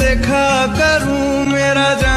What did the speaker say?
देखा करूँ मेरा जान।